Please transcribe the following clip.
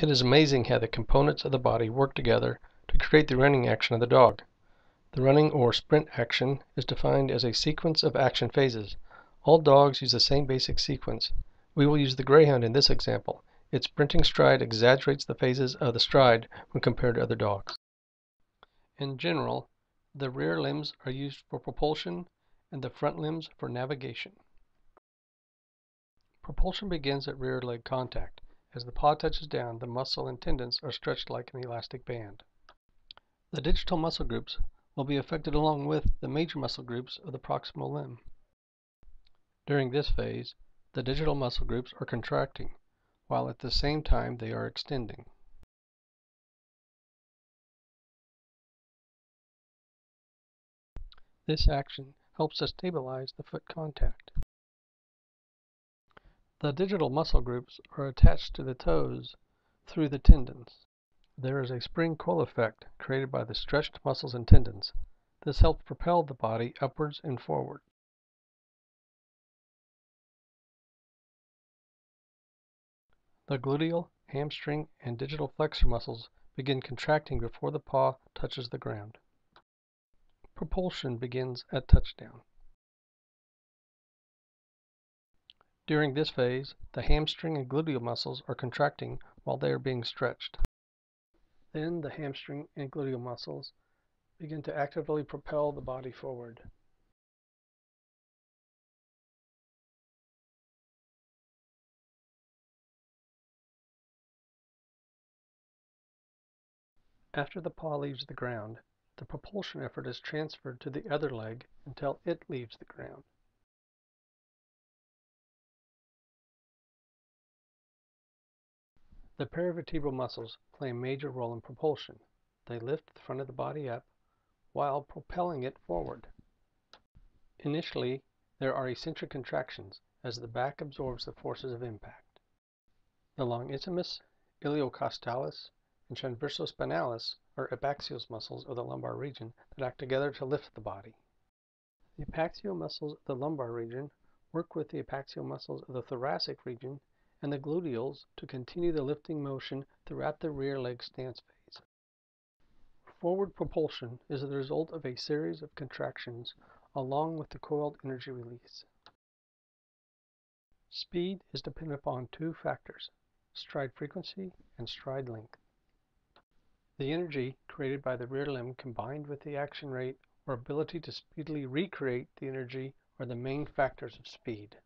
It is amazing how the components of the body work together to create the running action of the dog. The running or sprint action is defined as a sequence of action phases. All dogs use the same basic sequence. We will use the greyhound in this example. Its sprinting stride exaggerates the phases of the stride when compared to other dogs. In general, the rear limbs are used for propulsion and the front limbs for navigation. Propulsion begins at rear leg contact. As the paw touches down, the muscle and tendons are stretched like an elastic band. The digital muscle groups will be affected along with the major muscle groups of the proximal limb. During this phase, the digital muscle groups are contracting, while at the same time they are extending. This action helps to stabilize the foot contact. The digital muscle groups are attached to the toes through the tendons. There is a spring coil effect created by the stretched muscles and tendons. This helps propel the body upwards and forward. The gluteal, hamstring, and digital flexor muscles begin contracting before the paw touches the ground. Propulsion begins at touchdown. During this phase, the hamstring and gluteal muscles are contracting while they are being stretched. Then the hamstring and gluteal muscles begin to actively propel the body forward. After the paw leaves the ground, the propulsion effort is transferred to the other leg until it leaves the ground. The paravertebral muscles play a major role in propulsion. They lift the front of the body up while propelling it forward. Initially, there are eccentric contractions as the back absorbs the forces of impact. The longissimus, iliocostalis, and transversospinalis are epaxial muscles of the lumbar region that act together to lift the body. The epaxial muscles of the lumbar region work with the epaxial muscles of the thoracic region and the gluteals to continue the lifting motion throughout the rear leg stance phase. Forward propulsion is the result of a series of contractions along with the coiled energy release. Speed is dependent upon two factors, stride frequency and stride length. The energy created by the rear limb combined with the action rate or ability to speedily recreate the energy are the main factors of speed.